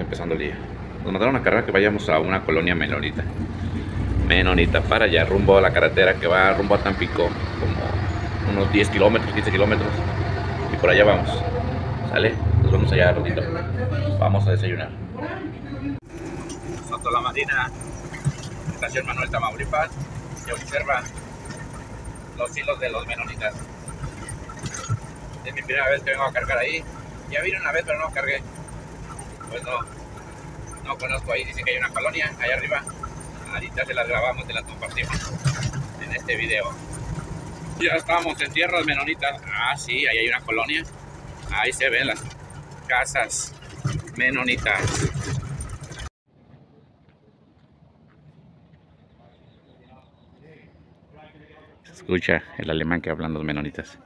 empezando el día. Nos mandaron a cargar que vayamos a una colonia menonita. Menonita para allá, rumbo a la carretera que va rumbo a Tampico, como unos 10 kilómetros, 15 kilómetros. Y por allá vamos. ¿Sale? Nos vemos allá ratito. Vamos a desayunar. Soto La Marina, estación Manuel Tamaulipas, y observa los hilos de los menonitas. Es mi primera vez que vengo a cargar ahí. Ya vine una vez, pero no cargué. Pues no, no conozco ahí. Dicen que hay una colonia allá arriba. Ahorita se las grabamos, se las compartimos en este video. Ya estamos en tierras menonitas. Ah, sí, ahí hay una colonia. Ahí se ven las casas menonitas. Escucha el alemán que hablan los menonitas.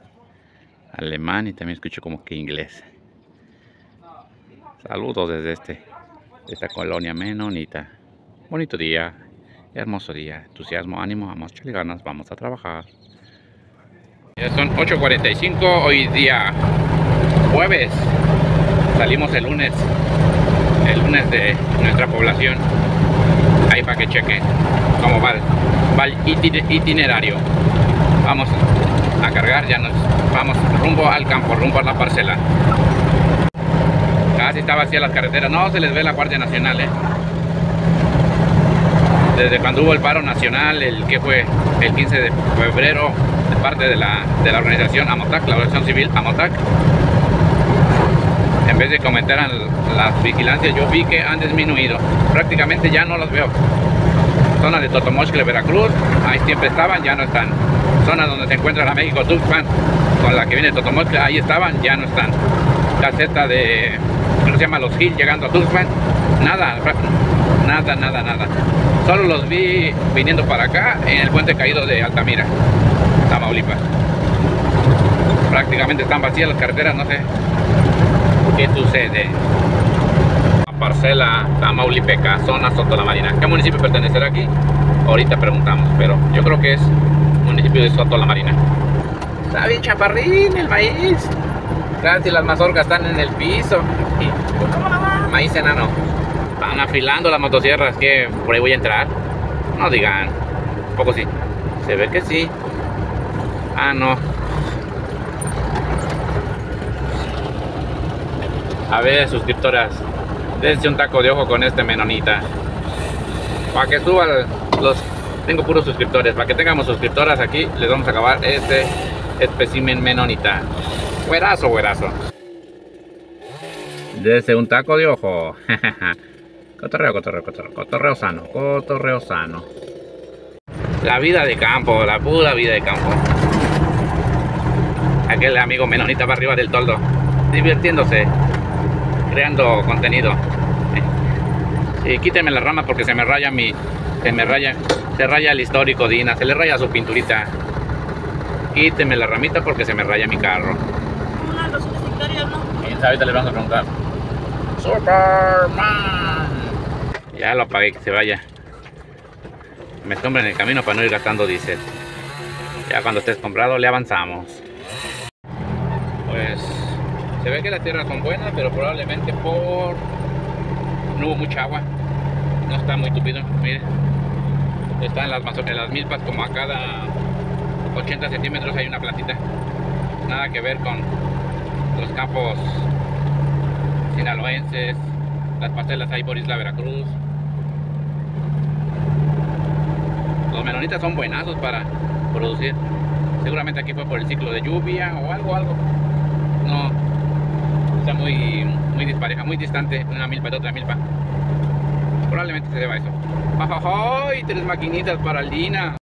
Alemán y también escucho como que inglés. Saludos desde este, esta colonia menonita. Bonito día, hermoso día, entusiasmo, ánimo, vamos a ganas, vamos a trabajar. Son 8.45, hoy día jueves. Salimos el lunes, el lunes de nuestra población. Ahí para que chequen cómo va, va el itinerario. Vamos a cargar, ya nos vamos rumbo al campo, rumbo a la parcela. Casi está las carreteras, no se les ve la Guardia Nacional, ¿eh? Desde cuando hubo el paro nacional, el que fue el 15 de febrero, de parte de la, de la organización AMOTAC, la organización civil AMOTAC, en vez de comentar las vigilancias, yo vi que han disminuido. Prácticamente ya no los veo. Zona de Totomochcle, Veracruz, ahí siempre estaban, ya no están. Zona donde se encuentra la México Tuxpan, con la que viene Totomochcle, ahí estaban, ya no están. Caseta de, ¿cómo se llama? Los Gil llegando a Tuxpan, nada, nada, nada, nada. Solo los vi viniendo para acá en el puente caído de Altamira, Tamaulipas. Prácticamente están vacías las carreteras, no sé qué sucede. Parcela Tamaulipeca, zona Soto la Marina. ¿Qué municipio pertenecerá aquí? Ahorita preguntamos, pero yo creo que es municipio de Soto la Marina. Está bien chaparrín el maíz. Casi las mazorcas están en el piso. Maíz enano. Están afilando las motosierras. que por ahí voy a entrar? No digan. Un poco sí. Se ve que sí. Ah, no. A ver, suscriptoras. Dense un taco de ojo con este menonita. Para que suban los... Tengo puros suscriptores. Para que tengamos suscriptoras aquí, les vamos a acabar este espécimen menonita. Güerazo, güerazo. Desde un taco de ojo. cotorreo, cotorreo, cotorreo. Cotorreo sano. Cotorreo sano. La vida de campo, la pura vida de campo. Aquel amigo menonita para arriba del toldo. Divirtiéndose. Creando contenido. Y quítenme la rama porque se me raya mi. Se me raya. Se raya el histórico Dina. Se le raya su pinturita. Quítenme la ramita porque se me raya mi carro. Una los suscriptores, ¿no? ¿Quién sabe? Ahorita le vamos a preguntar. Superman. Ya lo apagué, que se vaya. Me escombra en el camino para no ir gastando diésel. Ya cuando estés comprado le avanzamos. Pues se ve que las tierras son buenas, pero probablemente por no hubo mucha agua. No está muy tupido, miren. Está en las, en las milpas como a cada 80 centímetros hay una plantita. Nada que ver con los campos sinaloenses, las parcelas ahí por Isla Veracruz. Los menonitas son buenazos para producir. Seguramente aquí fue por el ciclo de lluvia o algo, algo. No, está muy, muy dispareja, muy distante una milpa de otra milpa. Probablemente se deba a eso. ¡Ajajay! Tres maquinitas para Lina.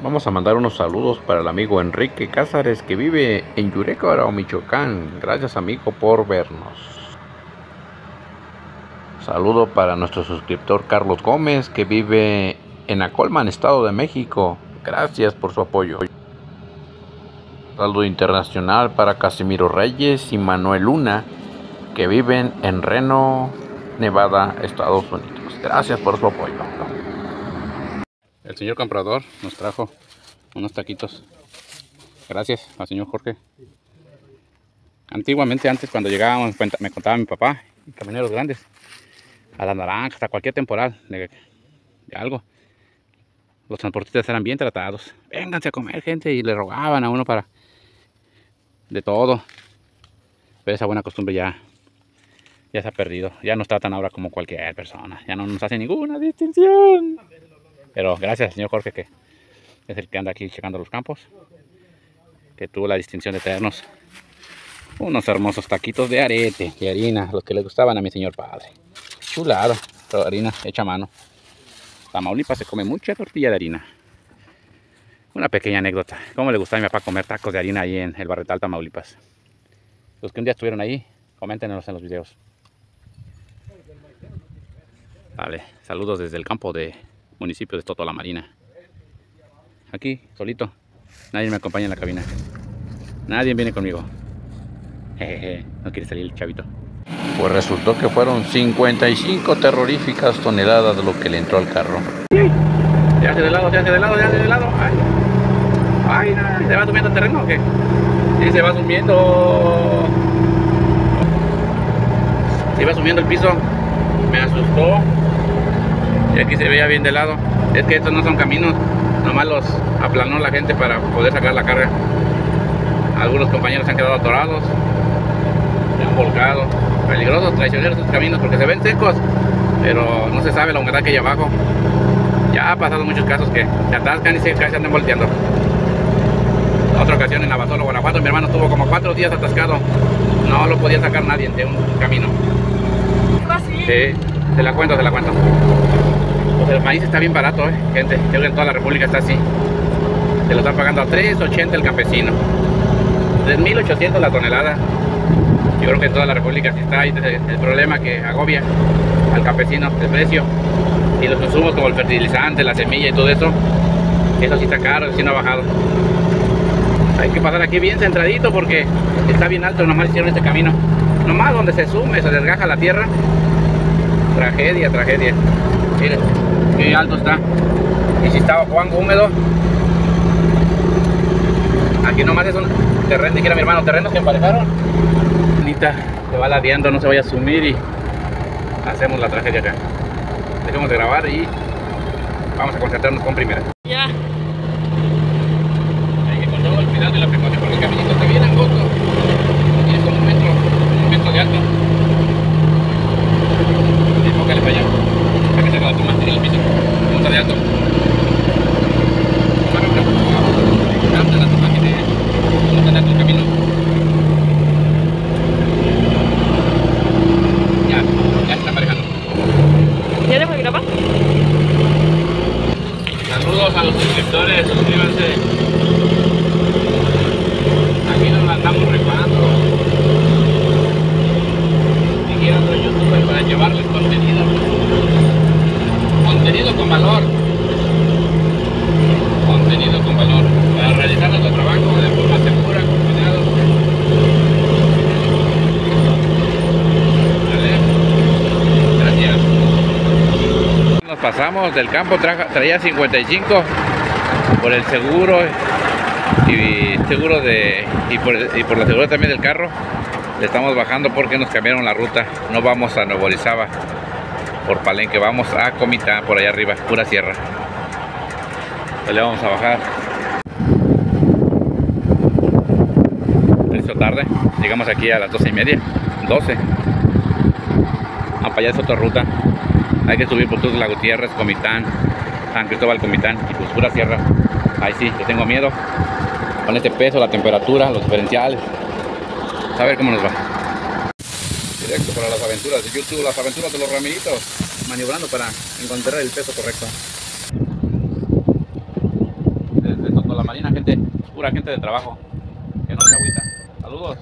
Vamos a mandar unos saludos para el amigo Enrique Cázares que vive en Yurecaro, Michoacán. Gracias amigo por vernos. Saludo para nuestro suscriptor Carlos Gómez que vive en Acolman, Estado de México. Gracias por su apoyo. Saludo internacional para Casimiro Reyes y Manuel Luna que viven en Reno, Nevada, Estados Unidos. Gracias por su apoyo. El señor comprador nos trajo unos taquitos. Gracias al señor Jorge. Antiguamente, antes cuando llegábamos, me contaba mi papá y camioneros grandes, a las naranjas, a cualquier temporal de, algo. Los transportistas eran bien tratados. Vénganse a comer, gente, y le rogaban a uno para de todo. Pero esa buena costumbre ya, ya se ha perdido. Ya nos tratan ahora como cualquier persona. Ya no nos hacen ninguna distinción. Pero gracias señor Jorge que es el que anda aquí checando los campos. Que tuvo la distinción de traernos unos hermosos taquitos de arete, de harina, los que le gustaban a mi señor padre. Chulado, pero harina hecha a mano. Tamaulipas se come mucha tortilla de harina. Una pequeña anécdota. ¿Cómo le gustaba a mi papá comer tacos de harina ahí en el Barretal, Tamaulipas? Los que un día estuvieron ahí, coméntenos en los videos. Vale, saludos desde el campo de municipio de Toto la Marina. Aquí, solito. Nadie me acompaña en la cabina. Nadie viene conmigo. Jejeje, no quiere salir el chavito. Pues resultó que fueron 55 terroríficas toneladas de lo que le entró al carro. Se hace de lado, se hace de lado, se hace de lado. Ay, Ay no, ¿se va subiendo el terreno o qué? Sí, se va subiendo. Se iba subiendo el piso. Me asustó. Y aquí se veía bien de lado. Es que estos no son caminos. Nomás los aplanó la gente para poder sacar la carga. Algunos compañeros se han quedado atorados. Se han volcado. Peligrosos, traicioneros estos caminos porque se ven secos. Pero no se sabe la humedad que hay abajo. Ya ha pasado muchos casos que se atascan y se casi andan volteando. Otra ocasión en Abasolo, Guanajuato, mi hermano estuvo como cuatro días atascado. No lo podía sacar nadie de un camino. Así. Sí, te la cuento, te la cuento. Pues el maíz está bien barato, eh, gente. Creo que en toda la República está así. Se lo están pagando a 3.80 el campesino. 3.800 la tonelada. Yo creo que en toda la República sí está ahí el, problema que agobia al campesino, el precio. Y los consumos como el fertilizante, la semilla y todo eso, eso sí está caro, sí no ha bajado. Hay que pasar aquí bien centradito porque está bien alto, nomás hicieron este camino. Nomás donde se sume, se desgaja la tierra. Tragedia, tragedia. Miren, qué alto está. Y si estaba Juan húmedo. Aquí nomás es un terreno, dijera mi hermano, terrenos que emparejaron. Anita se va ladeando, no se vaya a sumir y hacemos la tragedia acá. Dejemos de grabar y vamos a concentrarnos con primera. Ya. Hay que con todo el cuidado de la precaución porque el caminito está bien angosto. Tiene como un metro, un metro de alto. Y enfócale para allá. Para que se la toma en el piso. ¿Cómo está de alto? Para que capta la toma que tiene. ¿Cómo está de alto el camino? Ya, ya está aparejando. ¿Ya dejo de grabar? Saludos a los suscriptores, suscríbanse. Aquí nos la andamos rifando. Siguiendo YouTube para llevarles contenido. Contenido con valor. Contenido con valor. Para realizar nuestro trabajo de forma segura, con cuidado. Vale. Gracias. Nos pasamos del campo, traja- traía 55 por el seguro y seguro de y por, y por la seguridad también del carro. Le estamos bajando porque nos cambiaron la ruta. No vamos a Nuevo Orizaba por Palenque, vamos a Comitán por allá arriba, pura sierra. Pues le vamos a bajar. Hizo tarde, llegamos aquí a las 12 y media, 12. Ah, para allá es otra ruta. Hay que subir por Tuxtla Gutiérrez, Comitán, San Cristóbal, Comitán y pues pura sierra. Ahí sí, yo tengo miedo. Con este peso, la temperatura, los diferenciales. A ver cómo nos va. Directo para las aventuras de YouTube, las aventuras de los ramiritos. Maniobrando para encontrar el peso correcto. Desde Toto la Marina, gente, pura gente de trabajo. Que no se agüita. Saludos.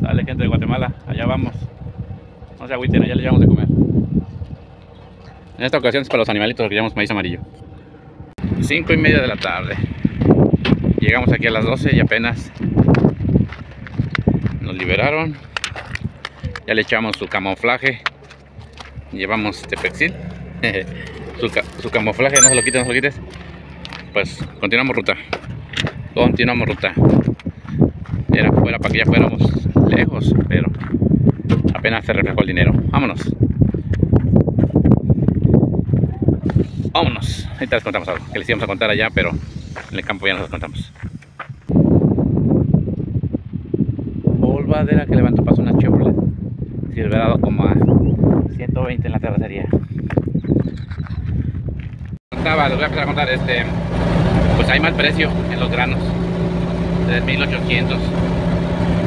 Dale gente de Guatemala, allá vamos. No se agüiten, allá les llevamos de comer. En esta ocasión es para los animalitos que llamamos maíz amarillo. 5 y media de la tarde. Llegamos aquí a las 12 y apenas nos liberaron. Ya le echamos su camuflaje. Llevamos tepexil. su, ca- su camuflaje, no se lo quites, no se lo quites. Pues continuamos ruta. Continuamos ruta. Era fuera para que ya fuéramos lejos, pero Apenas se reflejó el dinero. Vámonos. Vámonos. Ahorita les contamos algo. Que les íbamos a contar allá, pero en el campo ya nos los contamos. Polvadera que levantó pasó una Chevrolet. Silverado como a 120 en la terracería. Contaba, les voy a empezar a contar este. Pues hay mal precio en los granos. 3.800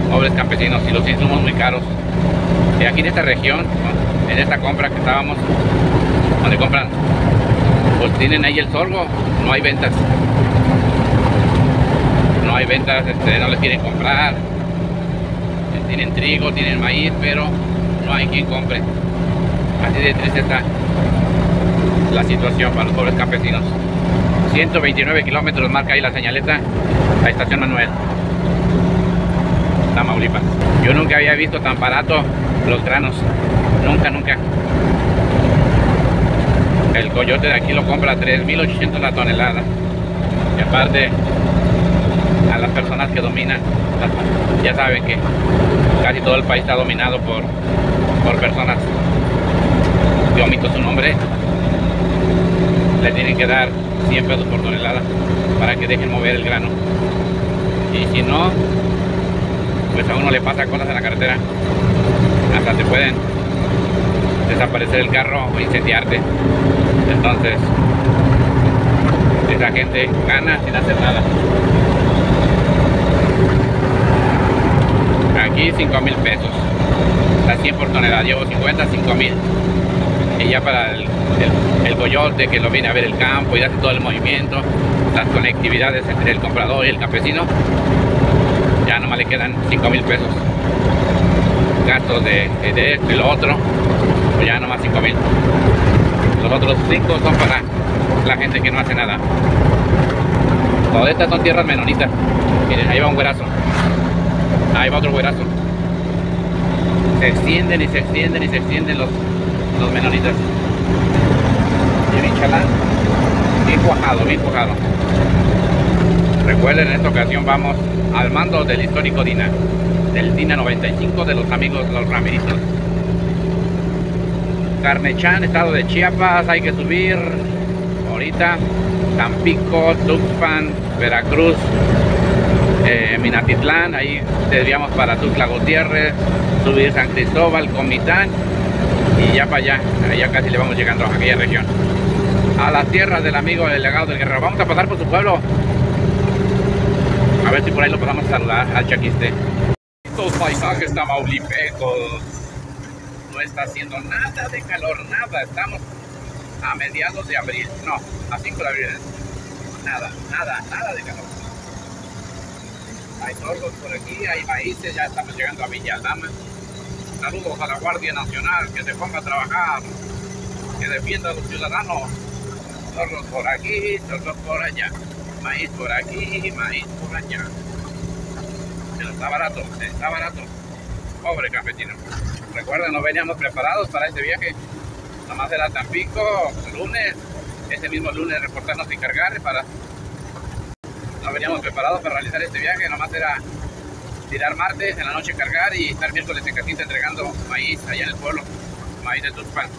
pobres campesinos y los insumos muy caros. Aquí en esta región, en esta compra que estábamos, donde compran, pues tienen ahí el sorgo, no hay ventas. No hay ventas, este, no les quieren comprar. Tienen trigo, tienen maíz, pero no hay quien compre. Así de triste está la situación para los pobres campesinos. 129 kilómetros marca ahí la señaleta, la estación Manuel. Tamaulipas. Yo nunca había visto tan barato los granos. Nunca, nunca. El coyote de aquí lo compra a 3.800 la tonelada. Y aparte, a las personas que dominan, ya saben que casi todo el país está dominado por, por personas que omito su nombre. Le tienen que dar 100 pesos por tonelada para que dejen mover el grano. Y si no, pues a uno le pasa cosas en la carretera. Hasta te pueden desaparecer el carro o incendiarte. Entonces, esa gente gana sin hacer nada. Aquí 5 mil pesos. Las 100 por tonelada. Llevo 50, 5 mil. Y ya para el, el, coyote que lo viene a ver el campo y hace todo el movimiento, las conectividades entre el comprador y el campesino, ya nomás le quedan 5 mil pesos. Gastos de, de esto y lo otro, pues ya nomás 5 mil. Los otros 5 son para la gente que no hace nada. Todas estas son tierras menonitas. Miren, ahí va un güerazo. Ahí va otro güerazo. Se extienden y se extienden y se extienden los, los menonitas. Y bien chalán. Bien cuajado, bien cuajado. Recuerden, en esta ocasión vamos al mando del histórico Dina, del Dina 95 de los amigos Los Ramiritos. Carnechán, estado de Chiapas, hay que subir ahorita. Tampico, Tuxpan, Veracruz, eh, Minatitlán, ahí desviamos para Tuxtla Gutiérrez, subir San Cristóbal, Comitán y ya para allá, allá casi le vamos llegando a aquella región. A las tierras del amigo delegado del Guerrero. Vamos a pasar por su pueblo. A ver si por ahí lo podamos saludar al chaquiste. Estos paisajes tamaulipecos. No está haciendo nada de calor, nada. Estamos a mediados de abril. No, a 5 de abril. Nada, nada, nada de calor. Hay sordos por aquí, hay maíces, ya estamos llegando a Villa Aldama. Saludos a la Guardia Nacional, que se ponga a trabajar, que defienda a los ciudadanos. Sordos por aquí, sordos por allá. Maíz por aquí, maíz por allá. Está barato, está barato. Pobre campesino. Recuerda, no veníamos preparados para este viaje. Nomás era Tampico, lunes, ese mismo lunes reportarnos y cargar para... No veníamos preparados para realizar este viaje, nomás era tirar martes, en la noche cargar y estar miércoles en Catita entregando maíz allá en el pueblo, maíz de Tuxpan.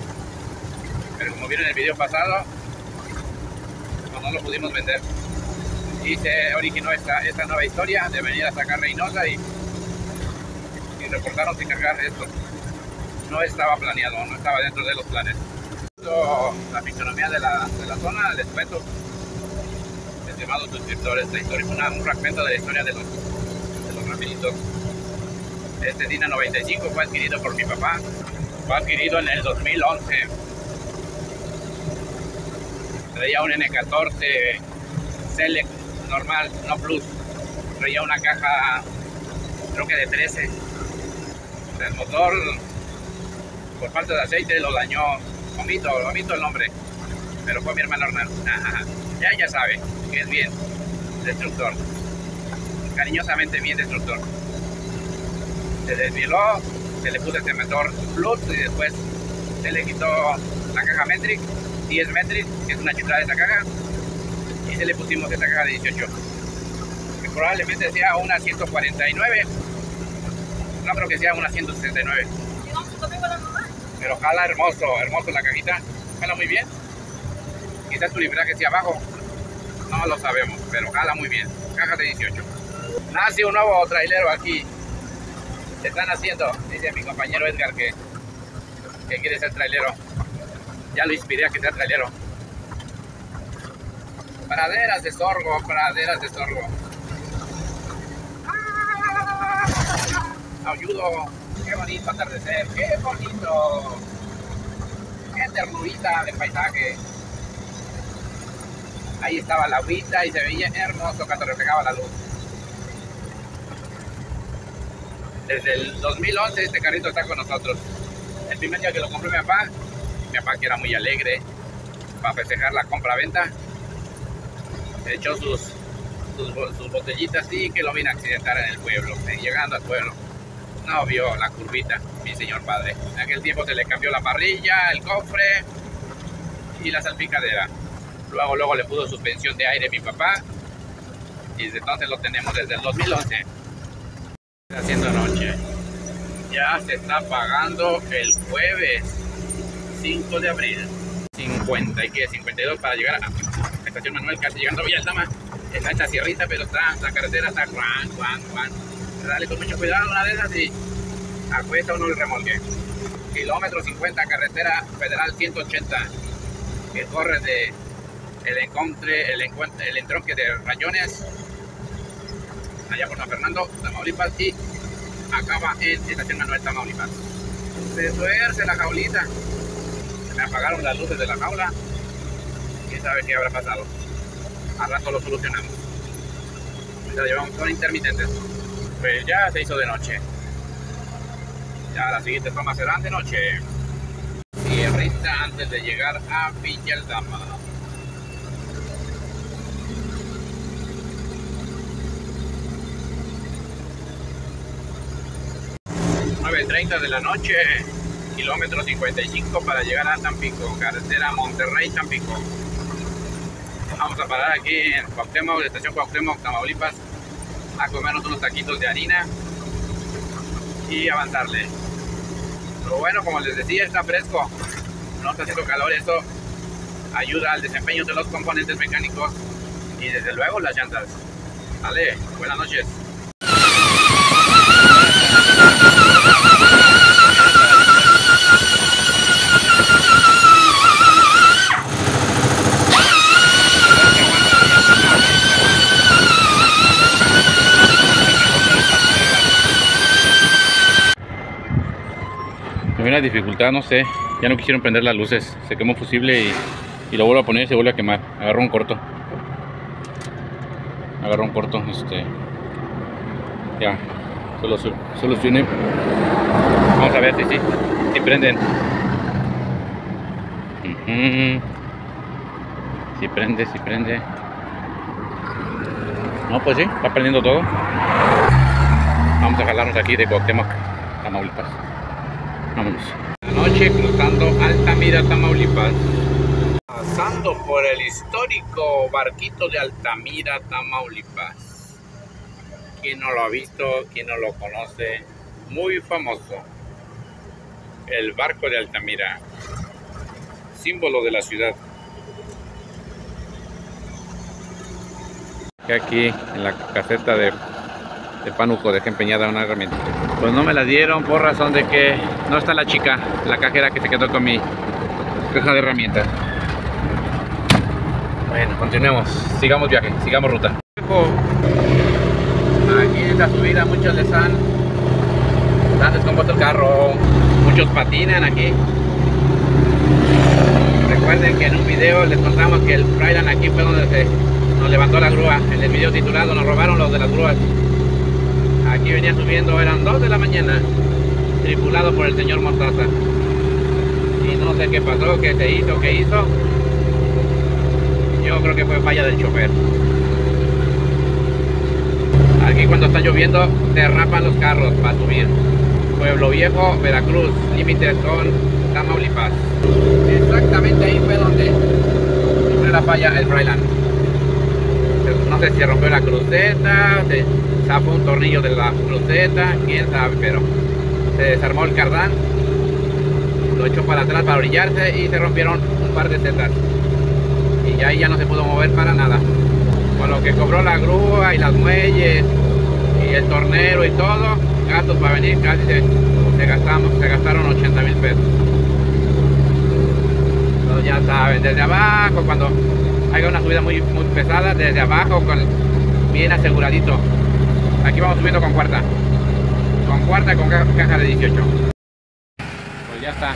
Pero como vieron en el video pasado, pues no lo pudimos vender. Y se originó esta, esta nueva historia de venir a sacar Reynosa y, y reportarnos y cargar esto no estaba planeado, no estaba dentro de los planes. La fisonomía de la, de la zona, les cuento, estimados suscriptores, esta historia es un fragmento de la historia de los, de los rapiditos. Este Dina 95 fue adquirido por mi papá, fue adquirido en el 2011. Traía un N14 Select normal, no Plus. Traía una caja, creo que de 13. El motor por falta de aceite lo dañó. Omito, omito el nombre. Pero fue mi hermano Hernán. Ajá. Ya, ya sabe que es bien destructor. Cariñosamente bien destructor. Se desvieló, se le puso este motor Plus y después se le quitó la caja Metric, 10 Metric, que es una chulada esa caja, le pusimos esta caja de 18. Que probablemente sea una 149, no creo que sea una 169 Pero jala hermoso, hermoso la cajita. Jala muy bien. Quizás tu libraje sea abajo. No lo sabemos, pero jala muy bien. Caja de 18. Nace un nuevo trailero aquí. Se están haciendo, dice mi compañero Edgar que, que quiere ser trailero. Ya lo inspiré a que sea trailero. Praderas de sorgo, praderas de sorgo. Ayudo. Qué bonito atardecer, qué bonito. Qué ternurita de paisaje. Ahí estaba la agüita y se veía hermoso cuando reflejaba la luz. Desde el 2011 este carrito está con nosotros. El primer día que lo compró mi papá, mi papá que era muy alegre para festejar la compra-venta, echó sus, sus, botellitas y que lo vino a accidentar en el pueblo, llegando al pueblo. No vio la curvita, mi señor padre. En aquel tiempo se le cambió la parrilla, el cofre y la salpicadera. Luego, luego le puso suspensión de aire mi papá y desde entonces lo tenemos desde el 2011. Está haciendo noche. Ya se está pagando el jueves 5 de abril. 50 y que 52 para llegar a la estación Manuel, casi llegando a Villaltama. Está esta sierrita, pero está, la carretera está guan, guan, guan. Dale con mucho cuidado una de esas y acuesta uno el remolque. Kilómetro 50, carretera federal 180, que corre de el encontre, el, el entronque de Rayones, allá por San Fernando, Tamaulipas, y acaba en Estación Manuel Tamaulipas. Se tuerce la jaulita. Me apagaron las luces de la jaula. ¿Quién sabe qué habrá pasado? Al rato lo solucionamos. La llevamos con intermitentes. Pues ya se hizo de noche. Ya las siguientes tomas serán de noche. Sierrita antes de llegar a Villaltama. 9.30 de la noche, kilómetro 55 para llegar a Tampico, carretera Monterrey-Tampico. Vamos a parar aquí en Cuauhtémoc, estación Cuauhtémoc, Tamaulipas, a comernos unos taquitos de harina y avanzarle. Pero bueno, como les decía, está fresco, no está haciendo calor, eso ayuda al desempeño de los componentes mecánicos y desde luego las llantas. Vale, buenas noches. Primera dificultad, no sé, ya no quisieron prender las luces, se quemó fusible y, y lo vuelvo a poner y se vuelve a quemar, agarró un corto. Agarró un corto, este, ya, solo solucioné. Vamos a ver si sí, si prenden. Si prende, si prende. No, pues sí, está prendiendo todo. Vamos a jalarnos aquí de Cuauhtémoc, Tamaulipas. Vámonos. Noche cruzando Altamira, Tamaulipas. Pasando por el histórico barquito de Altamira, Tamaulipas. Quien no lo ha visto, quien no lo conoce, muy famoso. El barco de Altamira, símbolo de la ciudad. Aquí en la caseta de, de Panuco dejé empeñada una herramienta. Pues no me la dieron por razón de que no está la chica, la cajera que se quedó con mi caja de herramientas. Bueno, continuemos, sigamos viaje, sigamos ruta. Aquí en esta subida muchos les han, han descompuesto el carro, muchos patinan aquí. Recuerden que en un video les contamos que el Fryland aquí fue donde se nos levantó la grúa. En el video titulado nos robaron los de las grúas. Aquí venía subiendo, eran 2 de la mañana, tripulado por el señor Mostaza. Y no sé qué pasó, qué se hizo, qué hizo. Yo creo que fue falla del chofer. Aquí cuando está lloviendo derrapan los carros para subir. Pueblo Viejo, Veracruz, límites con Tamaulipas. Exactamente ahí fue donde fue la falla el Fryland. No sé si rompió la cruceta, se zafó un tornillo de la cruceta, quién sabe, pero se desarmó el cardán lo echó para atrás para orillarse y se rompieron un par de setas. Y ahí ya no se pudo mover para nada. Con lo que cobró la grúa y las muelles y el tornero y todo, gastos para venir casi se, gastamos, se gastaron 80 mil pesos. Ya saben, desde abajo, cuando hay una subida muy, muy pesada, desde abajo, con, bien aseguradito. Aquí vamos subiendo con cuarta. Con cuarta con caja de 18. Pues ya está.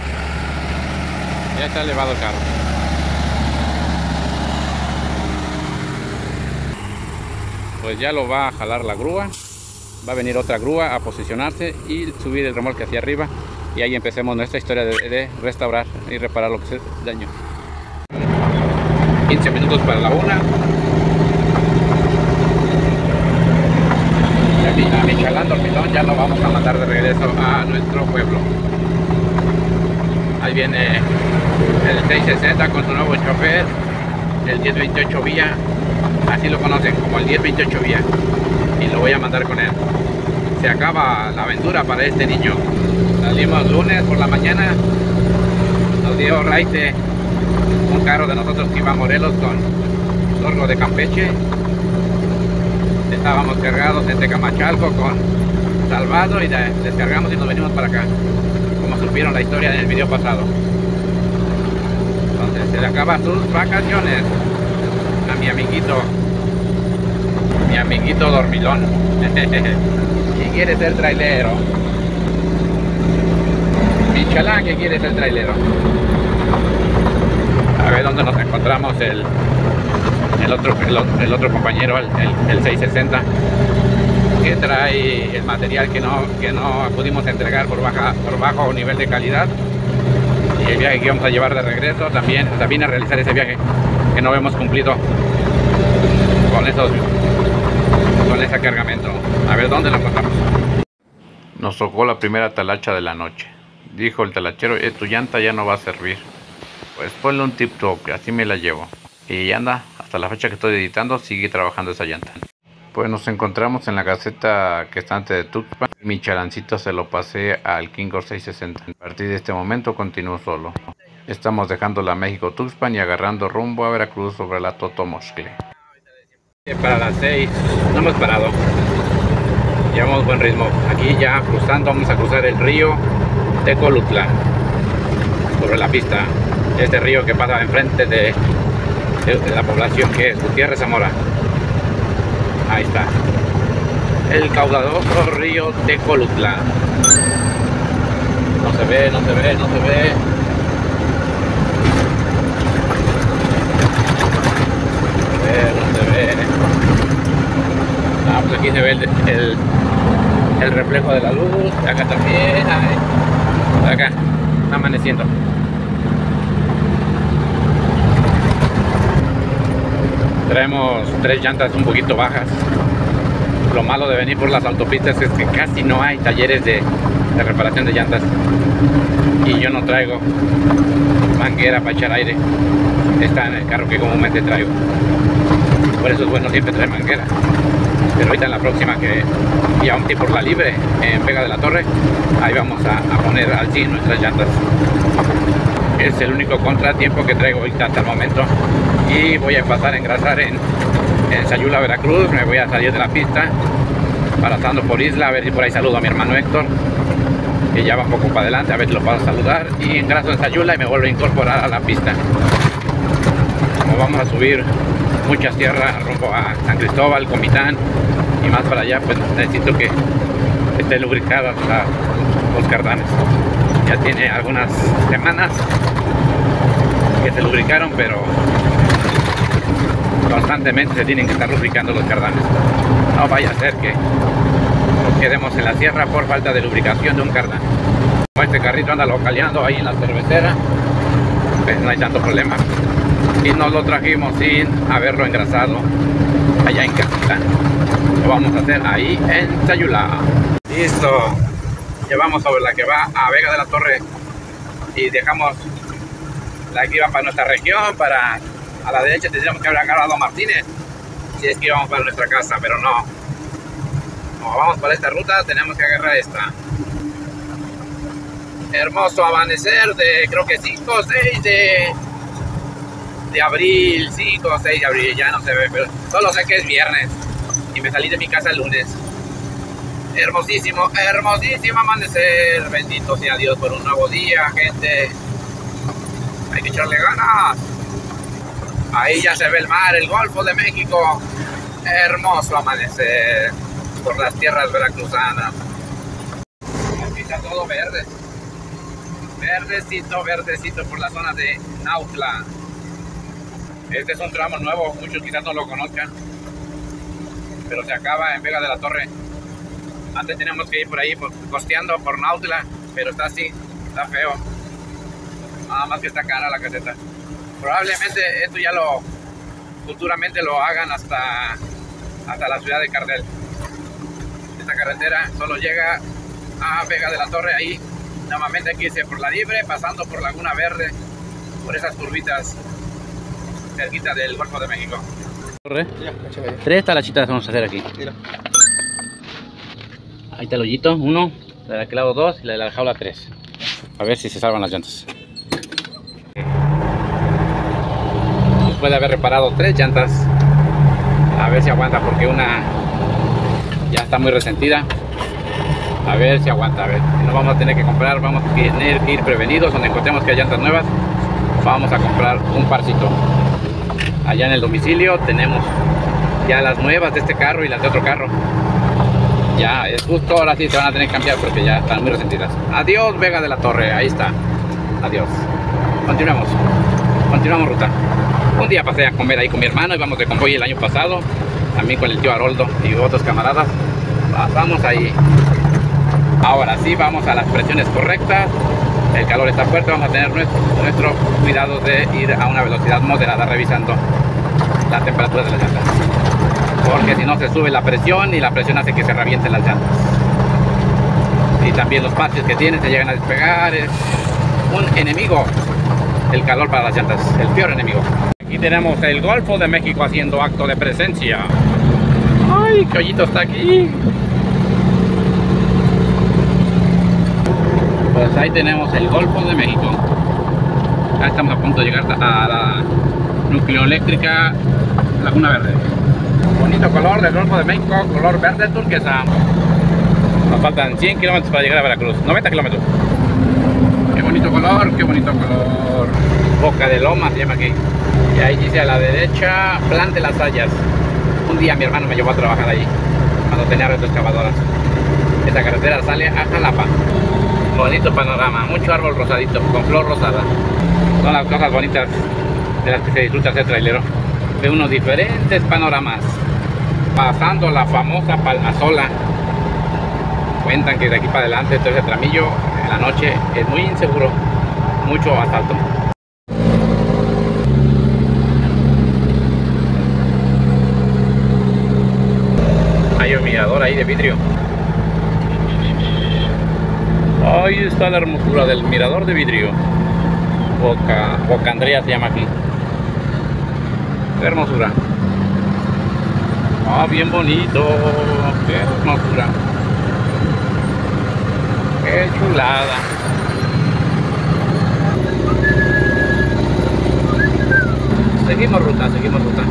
Ya está elevado el carro. Pues ya lo va a jalar la grúa. Va a venir otra grúa a posicionarse y subir el remolque hacia arriba. Y ahí empecemos nuestra historia de, de restaurar y reparar lo que se dañó. 15 minutos para la una. A Michalán Dormilón ya lo vamos a mandar de regreso a nuestro pueblo. Ahí viene el 660 con su nuevo chofer, el 1028 vía, así lo conocen como el 1028 vía, y lo voy a mandar con él. Se acaba la aventura para este niño. Salimos lunes por la mañana, nos dio raite un carro de nosotros que iba a Morelos con torno de Campeche estábamos cargados en Tecamachalco con Salvado y descargamos y nos venimos para acá como supieron la historia en el video pasado. Entonces se le acaba sus vacaciones a mi amiguito mi amiguito dormilón. Y quiere ser trailero. Mi chalán que quiere ser trailero. A ver dónde nos encontramos el el otro, el, otro compañero, el, el, 660, que trae el material que no, que no pudimos entregar por, baja, por bajo nivel de calidad. Y el viaje que vamos a llevar de regreso también, también a realizar ese viaje que no hemos cumplido con esos con ese cargamento. A ver dónde lo encontramos. Nos tocó la primera talacha de la noche. Dijo el talachero, eh, tu llanta ya no va a servir. Pues ponle un tip top, así me la llevo. Y anda, hasta la fecha que estoy editando, sigue trabajando esa llanta. Pues nos encontramos en la caseta que está antes de Tuxpan. Mi chalancito se lo pasé al Kingor 660. A partir de este momento continúo solo. Estamos dejando la México Tuxpan y agarrando rumbo a Veracruz sobre la Totomoscle. Para las 6 no hemos parado. Llevamos buen ritmo. Aquí ya cruzando, vamos a cruzar el río Tecolutla. Sobre la pista. Este río que pasa enfrente de la población que es Gutiérrez Zamora. Ahí está. El caudaloso río de Colutla. No se ve, no se ve, no se ve. No se ve, no se. Ah, pues aquí se ve el, el, reflejo de la luz. Acá también. Acá, amaneciendo. Traemos tres llantas un poquito bajas. Lo malo de venir por las autopistas es que casi no hay talleres de, reparación de llantas. Y yo no traigo manguera para echar aire. Está en el carro que comúnmente traigo. Por eso es bueno siempre traer manguera. Pero ahorita en la próxima que ya un por la libre en Vega de la Torre, ahí vamos a, poner al 100 nuestras llantas. Es el único contratiempo que traigo ahorita hasta el momento y voy a pasar a engrasar en, Sayula, Veracruz. Me voy a salir de la pista, pasando por Isla, a ver si por ahí saludo a mi hermano Héctor, que ya va un poco para adelante, a ver si lo puedo saludar. Y engraso en Sayula y me vuelvo a incorporar a la pista. Como vamos a subir muchas tierras rumbo a San Cristóbal, Comitán y más para allá, pues necesito que esté lubricada los cardanes. Ya tiene algunas semanas que se lubricaron, pero constantemente se tienen que estar lubricando los cardanes. No vaya a ser que nos quedemos en la sierra por falta de lubricación de un cardán. Este carrito anda localeando ahí en la cervecera, pues no hay tanto problema. Y nos lo trajimos sin haberlo engrasado allá en Casita. Lo vamos a hacer ahí en Sayula. Listo. Llevamos sobre la que va a Vega de la Torre y dejamos la que iba para nuestra región, para a la derecha tendríamos que haber agarrado a Martínez si es que íbamos para nuestra casa, pero no. Como vamos para esta ruta, tenemos que agarrar esta. Hermoso amanecer de creo que 5 o 6 de, de abril, 5 o 6 de abril, ya no se ve, pero solo sé que es viernes y me salí de mi casa el lunes. Hermosísimo, hermosísimo amanecer. Bendito sea Dios por un nuevo día, gente. Hay que echarle ganas. Ahí ya se ve el mar, el Golfo de México. Hermoso amanecer por las tierras veracruzanas. Aquí está todo verde. Verdecito, verdecito por la zona de Nautla. Este es un tramo nuevo, muchos quizás no lo conozcan. Pero se acaba en Vega de la Torre. Antes teníamos que ir por ahí costeando por Nautla, pero está así, está feo. Nada más que está cara la caseta. Probablemente esto ya lo futuramente lo hagan hasta, hasta la ciudad de Cardel. Esta carretera solo llega a Vega de la Torre ahí. Normalmente hay que irse por la Libre, pasando por Laguna Verde, por esas curvitas cerquita del Golfo de México. Tres talachitas vamos a hacer aquí. Ahí está el hoyito, uno, la de aquel lado dos y la de la jaula tres. A ver si se salvan las llantas. Después de haber reparado tres llantas, a ver si aguanta porque una ya está muy resentida. A ver si aguanta, a ver. No vamos a tener que comprar, vamos a tener que ir prevenidos. Donde encontremos que hay llantas nuevas, vamos a comprar un parcito. Allá en el domicilio tenemos ya las nuevas de este carro y las de otro carro ya es justo ahora sí se van a tener que cambiar porque ya están muy resentidas. Adiós Vega de la Torre, ahí está. Adiós. Continuamos. Continuamos ruta. Un día pasé a comer ahí con mi hermano, íbamos de convoy el año pasado, también con el tío Haroldo y otros camaradas. Pasamos ahí. Ahora sí vamos a las presiones correctas. El calor está fuerte, vamos a tener nuestro, nuestro cuidado de ir a una velocidad moderada revisando la temperatura de las llantas porque si no se sube la presión y la presión hace que se revienten las llantas. Y también los parches que tienen se llegan a despegar es un enemigo el calor para las llantas el peor enemigo. Aquí tenemos el Golfo de México haciendo acto de presencia. Ay qué hoyito está aquí. Pues ahí tenemos el Golfo de México. Ya estamos a punto de llegar a la nucleoeléctrica Laguna Verde bonito color del Golfo de México, color verde turquesa. Nos faltan 100 kilómetros para llegar a Veracruz, 90 kilómetros. Qué bonito color, qué bonito color. Boca de Loma se llama aquí. Y ahí dice a la derecha, Plan de las Hayas. Un día mi hermano me llevó a trabajar allí, cuando tenía retroexcavadoras. Esta carretera sale a Jalapa. Bonito panorama, mucho árbol rosadito, con flor rosada. Son las cosas bonitas de las que se disfruta ser trailero. De unos diferentes panoramas pasando la famosa Palmasola. Cuentan que de aquí para adelante todo ese tramillo en la noche es muy inseguro, mucho asalto. Hay un mirador ahí de vidrio. Ahí está la hermosura del mirador de vidrio. Boca, Boca Andrea se llama aquí. Qué hermosura. Ah, bien bonito. Qué hermosura. Qué chulada. Seguimos ruta, seguimos ruta.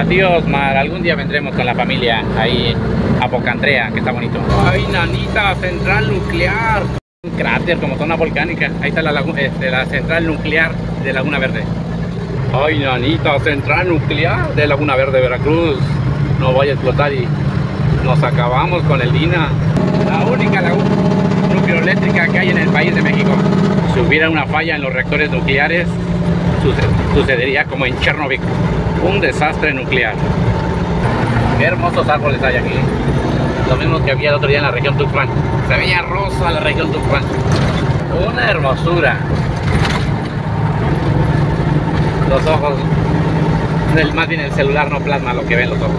Adiós, Mar. Algún día vendremos con la familia ahí a Pocantrea, que está bonito. Ay, nanita, central nuclear. Un cráter como zona volcánica. Ahí está la, lagu- este, la central nuclear de Laguna Verde. Ay, nanita, central nuclear de Laguna Verde, Veracruz. No vaya a explotar y nos acabamos con el DINA. La única laguna nucleoeléctrica que hay en el país de México. Si hubiera una falla en los reactores nucleares, suce- sucedería como en Chernobyl. Un desastre nuclear. Hermosos árboles hay aquí. Lo mismo que había el otro día en la región Tuxpan. Se veía rosa la región Tuxpan. Una hermosura los ojos, más bien el celular no plasma lo que ven los ojos.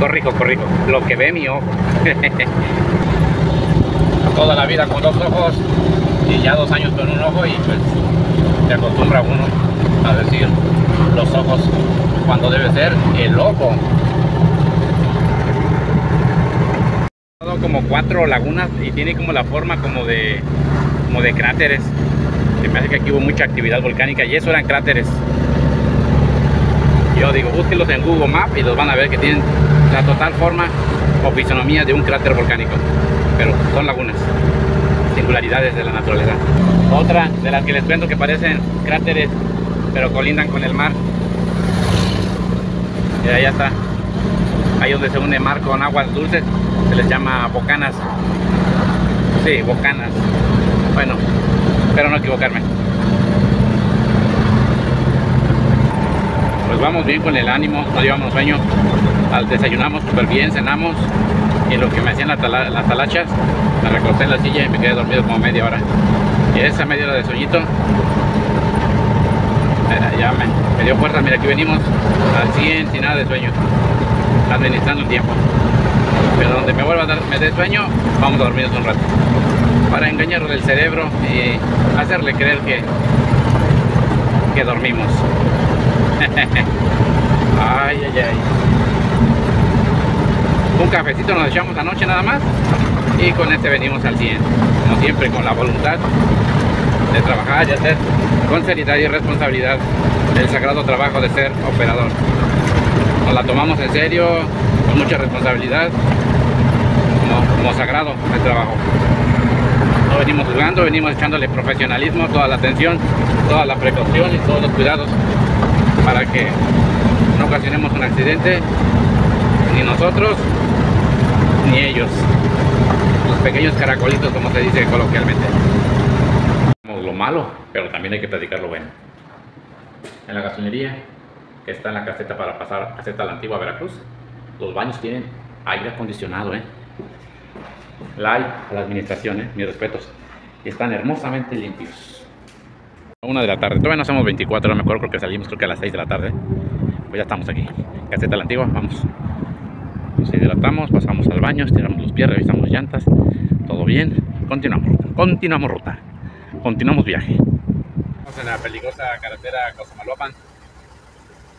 Corrijo, corrijo, lo que ve mi ojo. Toda la vida con dos ojos y ya dos años con un ojo y pues se acostumbra uno a decir los ojos cuando debe ser el ojo. como cuatro lagunas y tiene como la forma como de, como de cráteres. Me hace que aquí hubo mucha actividad volcánica y eso eran cráteres. Yo digo, búsquenlos en Google Maps y los van a ver que tienen la total forma o fisonomía de un cráter volcánico. Pero son lagunas, singularidades de la naturaleza. Otra de las que les cuento que parecen cráteres, pero colindan con el mar. Y ahí está. Ahí donde se une mar con aguas dulces, se les llama bocanas. Sí, bocanas. Bueno, espero no equivocarme. Pues vamos bien con el ánimo, no llevamos sueño. Al desayunamos súper bien, cenamos. Y lo que me hacían las, tala- las talachas, me recosté en la silla y me quedé dormido como media hora. Y esa media hora de sueñito, mira, ya me, me dio fuerza. Mira, aquí venimos al 100 sin nada de sueño, administrando el tiempo. Pero donde me vuelva a dar, me dé sueño, vamos a dormir un rato. Para engañarle el cerebro y hacerle creer que, que dormimos. ay, ay, ay. Un cafecito nos echamos anoche nada más y con este venimos al 100. Como siempre, con la voluntad de trabajar y hacer con seriedad y responsabilidad el sagrado trabajo de ser operador. Nos la tomamos en serio, con mucha responsabilidad, como, como sagrado el trabajo. No venimos jugando, venimos echándole profesionalismo, toda la atención, toda la precaución y todos los cuidados para que no ocasionemos un accidente, ni nosotros, ni ellos. Los pequeños caracolitos, como se dice coloquialmente. Lo malo, pero también hay que platicar lo bueno. En la gasolinería, que está en la caseta para pasar a caseta la antigua Veracruz, los baños tienen aire acondicionado, ¿eh? La hay a la administración, ¿eh? mis respetos. Están hermosamente limpios. Una de la tarde, todavía no somos 24, no me acuerdo, creo que salimos creo que a las 6 de la tarde. Pues ya estamos aquí. Caseta la antigua, vamos. Nos hidratamos, pasamos al baño, estiramos los pies, revisamos llantas, todo bien. Continuamos ruta, continuamos ruta, continuamos viaje. Estamos en la peligrosa carretera Cosamalopan.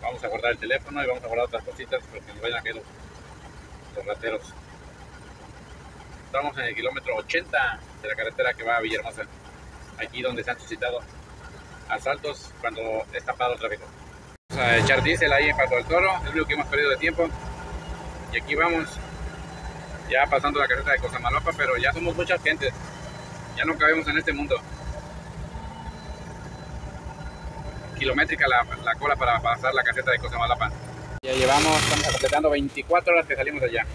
Vamos a guardar el teléfono y vamos a guardar otras cositas porque nos vayan a caer los rateros. Estamos en el kilómetro 80 de la carretera que va a Villahermosa, aquí donde se han suscitado asaltos cuando es tapado el tráfico. Vamos a echar diésel ahí en Paso del Toro, es lo que hemos perdido de tiempo. Y aquí vamos, ya pasando la carretera de Cosamalopa, pero ya somos muchas gentes, ya no cabemos en este mundo. Kilométrica la, la cola para pasar la caseta de Cosamalopa. Ya llevamos, completando 24 horas que salimos allá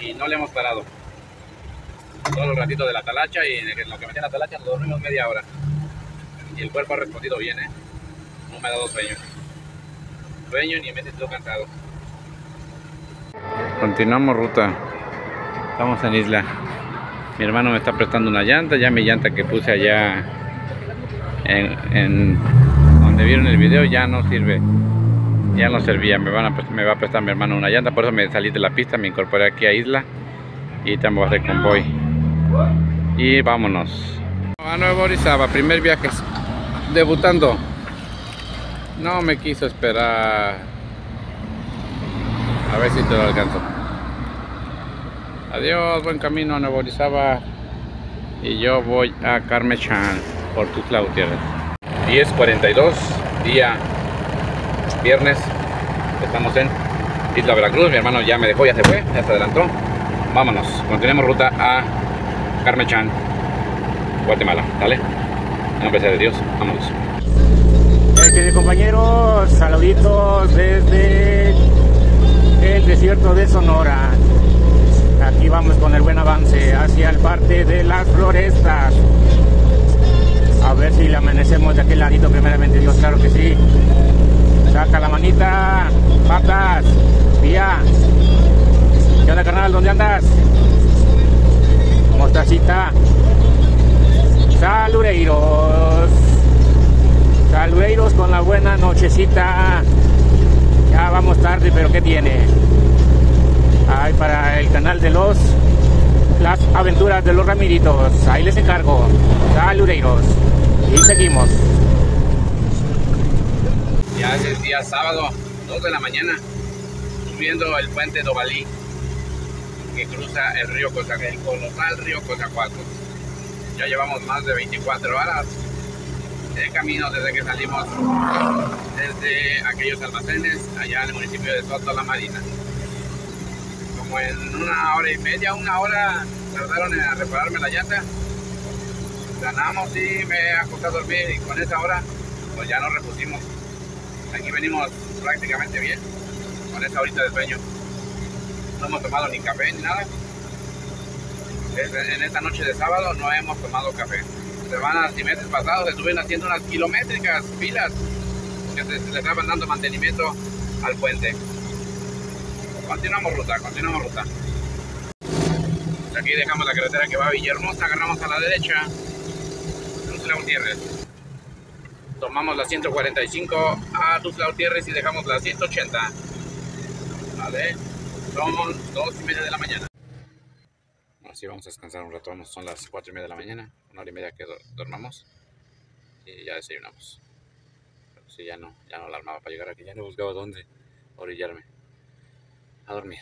y no le hemos parado. Todo el ratito de la talacha y en lo que metí en la talacha nos dormimos media hora. Y el cuerpo ha respondido bien, ¿eh? No me ha dado sueño. Sueño ni me he sentido cansado. Continuamos ruta. Estamos en isla. Mi hermano me está prestando una llanta. Ya mi llanta que puse allá en, en donde vieron el video ya no sirve. Ya no servía. Me, van a, me va a prestar mi hermano una llanta. Por eso me salí de la pista. Me incorporé aquí a isla. Y también voy a hacer convoy. Y vámonos. A Nueva Orizaba. Primer viaje. Debutando. No me quiso esperar. A ver si te lo alcanzo. Adiós, buen camino a Nuevo Orizaba. Y yo voy a Carmechan por Tuxtla Gutiérrez. 10.42, día viernes. Estamos en Isla Veracruz. Mi hermano ya me dejó, ya se fue, ya se adelantó. Vámonos, continuemos ruta a Carmechan, Guatemala. ¿Dale? En nombre de Dios, vámonos. Este, compañeros, saluditos desde el desierto de Sonora. Aquí vamos con el buen avance hacia el parte de las florestas. A ver si le amanecemos de aquel ladito, primeramente Dios, claro que sí. Saca la manita, patas, vía. ¿Qué onda, carnal? ¿Dónde andas? Mostacita. Salureiros. Salueiros con la buena nochecita. Ya vamos tarde, pero ¿qué tiene? Ay, para el canal de los las aventuras de los Ramiritos. Ahí les encargo. Salueiros. Y seguimos. Ya es el día sábado, 2 de la mañana, subiendo el puente Dovalí. Que cruza el río Cozacuato, el colosal río Cozacuato. Ya llevamos más de 24 horas de camino desde que salimos desde aquellos almacenes allá en el municipio de Soto La Marina. Como en una hora y media, una hora tardaron en repararme la llanta. Ganamos y me acosté a dormir y con esa hora pues ya nos repusimos. Aquí venimos prácticamente bien, con esa horita de sueño. No hemos tomado ni café ni nada. En esta noche de sábado no hemos tomado café. Semanas y meses pasados estuvieron haciendo unas kilométricas filas que le estaban dando mantenimiento al puente. Continuamos ruta, continuamos ruta. Aquí dejamos la carretera que va a Villahermosa, agarramos a la derecha, Tuzla Gutiérrez. Tomamos la 145 a Tuzla Gutiérrez y dejamos la 180. Vale, son dos y media de la mañana. Así vamos a descansar un rato, son las 4 y media de la mañana, una hora y media que dormamos y ya desayunamos. Pero sí, ya no, ya no la armaba para llegar aquí, ya no buscaba dónde orillarme a dormir.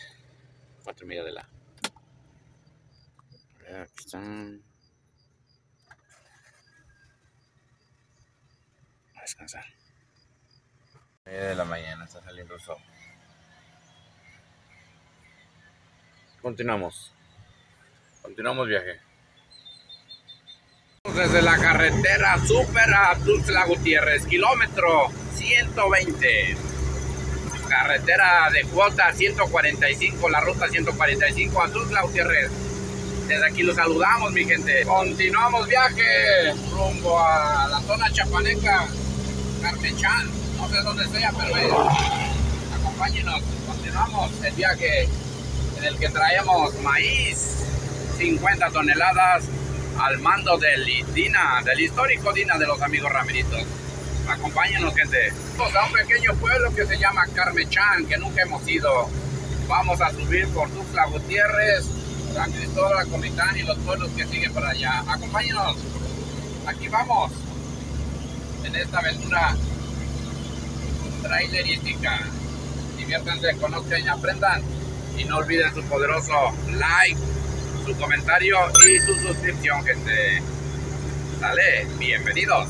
4 y media de la Aquí están. A descansar. Media de la mañana está saliendo el sol. Continuamos. Continuamos viaje. Desde la carretera Super a Tuxtla Gutiérrez, kilómetro 120. Carretera de cuota 145, la ruta 145 a Tuxtla Gutiérrez. Desde aquí los saludamos, mi gente. Continuamos viaje rumbo a la zona chapaneca, Carmechán. No sé dónde sea, pero es. acompáñenos. Continuamos el viaje el que traemos maíz, 50 toneladas al mando del Dina, del histórico Dina de los amigos Ramiritos. Acompáñenos, gente. Vamos a un pequeño pueblo que se llama Carmechán, que nunca hemos ido. Vamos a subir por Tuxtla Gutiérrez, San Cristóbal, Comitán y los pueblos que siguen por allá. Acompáñenos. Aquí vamos. En esta aventura trailerística. Diviértanse, conozcan y aprendan. Y no olviden su poderoso like, su comentario y su suscripción, gente. Dale, bienvenidos.